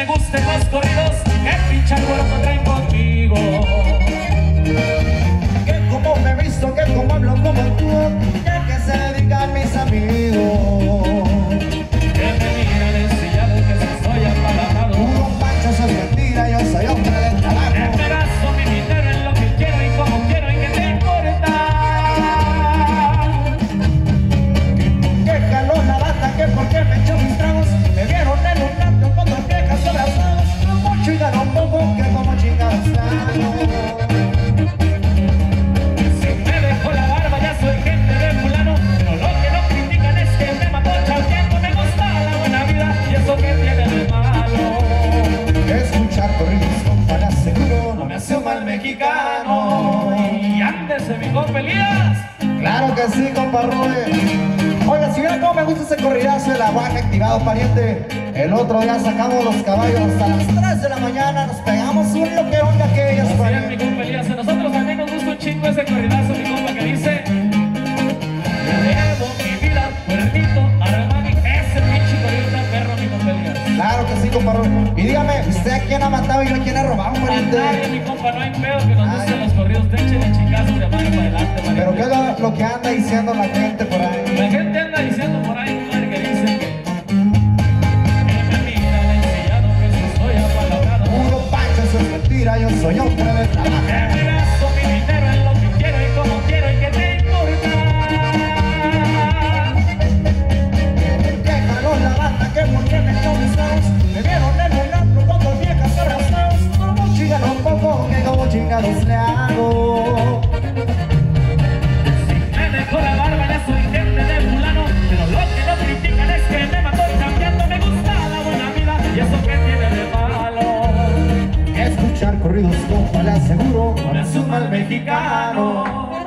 me gusten los corridos. canción al mexicano. Y antes de Pelías. Claro que sí, compa Rubén. Oiga, si vieran cómo me gusta ese corridazo de la guaca activado, pariente. El otro día sacamos los caballos a las 3 de la mañana, nos pegamos un loquero. estaba yo aquí en Arrobán, pariente. mi compa, no hay pedo que nos gusten los corridos de echen el chingazo de mano para adelante, pariente. Pero ¿qué es lo, que anda diciendo la gente por ahí? La gente anda diciendo por ahí, compadre, que dice que... Puro Pancho, eso es mentira, yo soy hombre de trabajo. ríos, ojalá seguro, para su mal mexicano.